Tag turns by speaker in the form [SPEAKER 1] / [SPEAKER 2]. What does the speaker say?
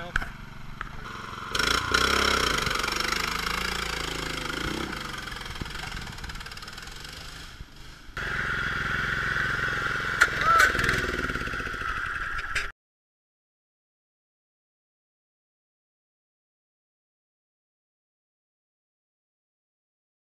[SPEAKER 1] now.